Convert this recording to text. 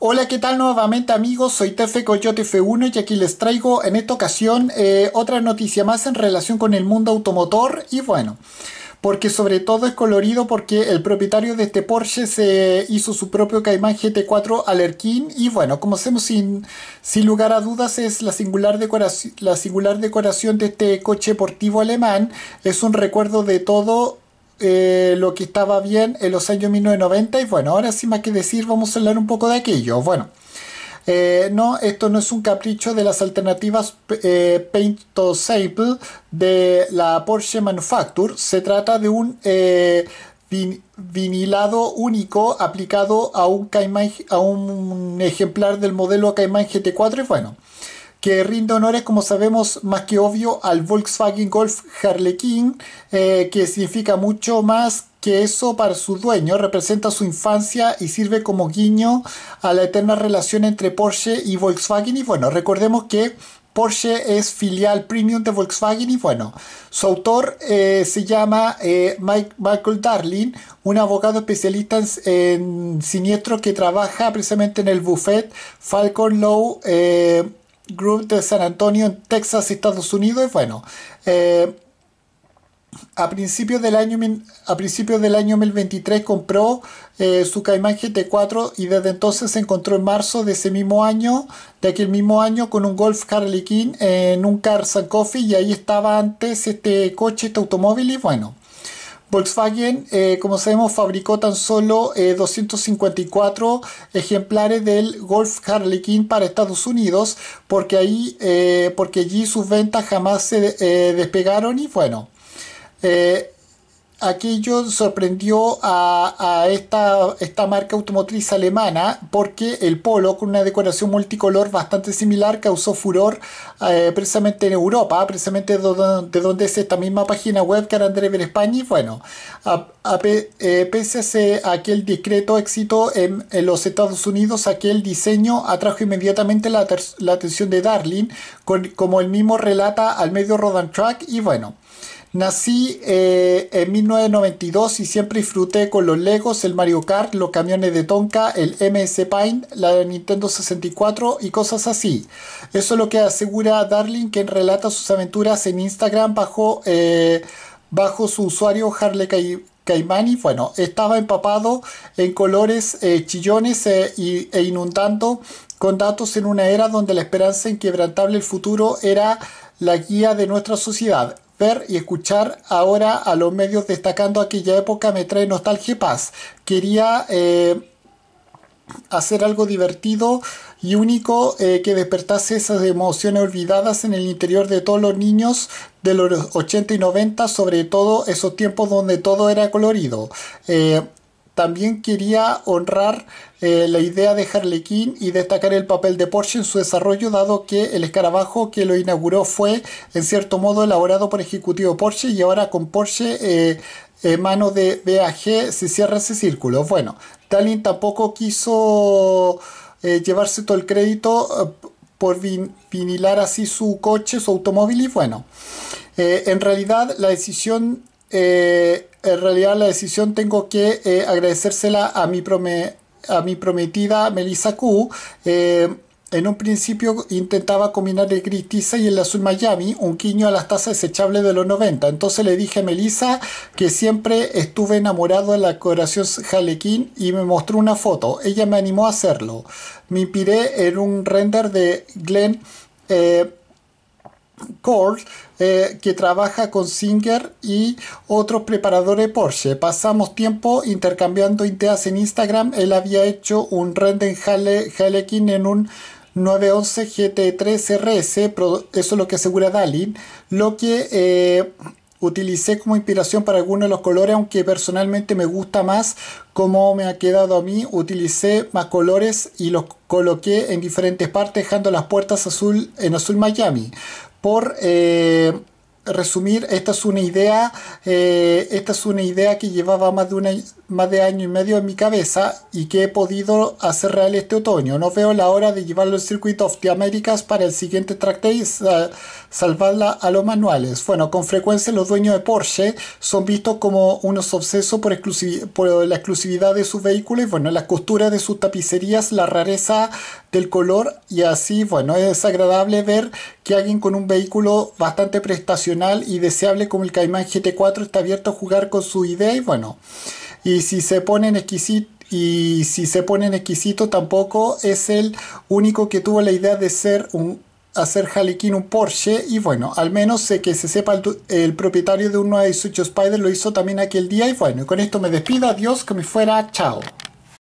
Hola, ¿qué tal nuevamente amigos? Soy Tefe Coyote F1 y aquí les traigo en esta ocasión eh, otra noticia más en relación con el mundo automotor y bueno, porque sobre todo es colorido porque el propietario de este Porsche se hizo su propio Cayman GT4 Alerkin y bueno, como hacemos sin, sin lugar a dudas es la singular, decoración, la singular decoración de este coche deportivo alemán, es un recuerdo de todo eh, lo que estaba bien en los años 1990 y bueno, ahora sin más que decir vamos a hablar un poco de aquello. Bueno, eh, no, esto no es un capricho de las alternativas eh, Paint to Sample de la Porsche Manufacture. Se trata de un vinilado único aplicado a un, a un ejemplar del modelo Cayman GT4 y bueno que rinde honores, como sabemos, más que obvio, al Volkswagen Golf Harlequin, eh, que significa mucho más que eso para su dueño, representa su infancia y sirve como guiño a la eterna relación entre Porsche y Volkswagen. Y bueno, recordemos que Porsche es filial premium de Volkswagen y bueno, su autor eh, se llama eh, Michael Darling, un abogado especialista en, siniestro que trabaja precisamente en el buffet Falcon Law Group de San Antonio, en Texas, Estados Unidos. Bueno, eh, a principios del año a principios del año 2023 compró eh, su Cayman GT4 y desde entonces se encontró en marzo de ese mismo año de aquel mismo año con un Golf Harley en un Car Coffee y ahí estaba antes este coche este automóvil y bueno Volkswagen, eh, como sabemos, fabricó tan solo 254 eh, ejemplares del Golf Harlequin para Estados Unidos, porque ahí, eh, porque allí sus ventas jamás se despegaron y bueno aquello sorprendió a, esta, marca automotriz alemana porque el polo con una decoración multicolor bastante similar causó furor eh, precisamente en Europa, precisamente de donde, es esta misma página web que era André España. Y bueno, a, eh, pese a aquel discreto éxito en, los Estados Unidos, aquel diseño atrajo inmediatamente la, atención de Darling, como el mismo relata al medio Rodan Track. Y bueno, Nací eh, en 1992 y siempre disfruté con los Legos, el Mario Kart, los camiones de Tonka, el MS Paint, la Nintendo 64 y cosas así. Eso es lo que asegura Darling, quien relata sus aventuras en Instagram bajo, eh, su usuario Harley Caimani. Bueno, estaba empapado en colores eh, chillones e inundando con datos en una era donde la esperanza inquebrantable del futuro era la guía de nuestra sociedad ver y escuchar ahora a los medios destacando aquella época me trae nostalgia y paz. Quería eh, hacer algo divertido y único eh, que despertase esas emociones olvidadas en el interior de todos los niños de los 80 y 90, sobre todo esos tiempos donde todo era colorido. Eh, también quería honrar eh, la idea de Harlequin y destacar el papel de Porsche en su desarrollo, dado que el escarabajo que lo inauguró fue en cierto modo elaborado por ejecutivo Porsche y ahora con Porsche eh, en mano de BAG se cierra ese círculo. Bueno, Talin tampoco quiso eh, llevarse todo el crédito por vinilar así su coche, su automóvil y bueno, en realidad la decisión en realidad la decisión tengo que eh, agradecérsela a mi, a mi prometida Melissa Q. Eh, en un principio intentaba combinar el gris y el azul Miami, un quiño a las tazas desechables de los 90. Entonces le dije a Melissa que siempre estuve enamorado de la decoración Harlequin y me mostró una foto. Ella me animó a hacerlo. Me inspiré en un render de Glenn Eh, que trabaja con Singer y otros preparadores Porsche. Pasamos tiempo intercambiando ideas en Instagram. Él había hecho un render Harlequin en un 911 GT3 RS, eso es lo que asegura Dalin, lo que eh, utilicé como inspiración para algunos de los colores, aunque personalmente me gusta más como me ha quedado a mí. Utilicé más colores y los coloqué en diferentes partes, dejando las puertas azul en azul Miami. Por eh, resumir, esta es una idea, eh, esta es una idea que llevaba más de, una, más de año y medio en mi cabeza y que he podido hacer real este otoño. No veo la hora de llevarlo al Circuit of the Americas para el siguiente track day y salvarla a los manuales. Bueno, con frecuencia los dueños de Porsche son vistos como unos obsesos por, por la exclusividad de sus vehículos y bueno, las costuras de sus tapicerías, la rareza del color y así, bueno, es agradable ver que alguien con un vehículo bastante prestacional y deseable como el Cayman GT4 está abierto a jugar con su idea y bueno, y si se ponen exquisito y si se tampoco es el único que tuvo la idea de ser un hacer Harlequin un Porsche. Y bueno, al menos sé que se sepa el, propietario de un 918 Spider lo hizo también aquel día. Y bueno, con esto me despido, adiós, que me fuera, chao.